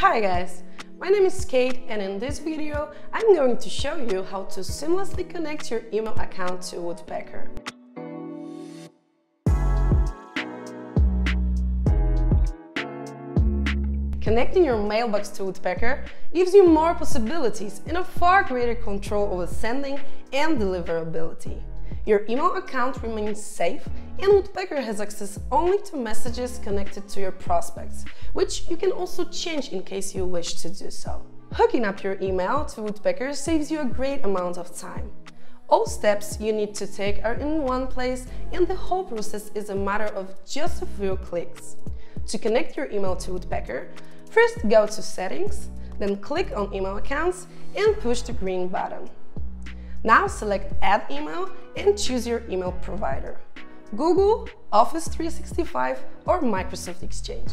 Hi guys, my name is Kate and in this video I'm going to show you how to seamlessly connect your email account to Woodpecker. Connecting your mailbox to Woodpecker gives you more possibilities and a far greater control over sending and deliverability. Your email account remains safe and Woodpecker has access only to messages connected to your prospects, which you can also change in case you wish to do so. Hooking up your email to Woodpecker saves you a great amount of time. All steps you need to take are in one place and the whole process is a matter of just a few clicks. To connect your email to Woodpecker, First go to Settings, then click on Email Accounts and push the green button. Now select Add Email and choose your email provider. Google, Office 365 or Microsoft Exchange.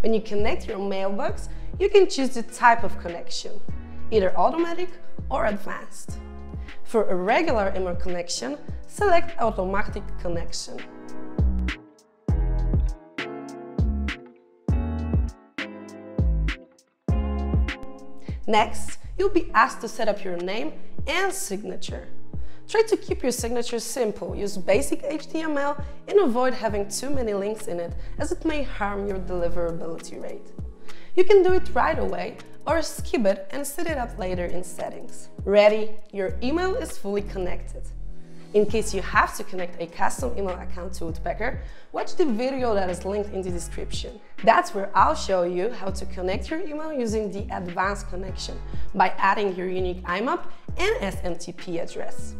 When you connect your mailbox, you can choose the type of connection, either automatic or advanced. For a regular email connection, select Automatic Connection. Next, you'll be asked to set up your name and signature. Try to keep your signature simple, use basic HTML and avoid having too many links in it as it may harm your deliverability rate. You can do it right away or skip it and set it up later in settings. Ready? Your email is fully connected. In case you have to connect a custom email account to Woodpecker, watch the video that is linked in the description. That's where I'll show you how to connect your email using the advanced connection by adding your unique IMAP and SMTP address.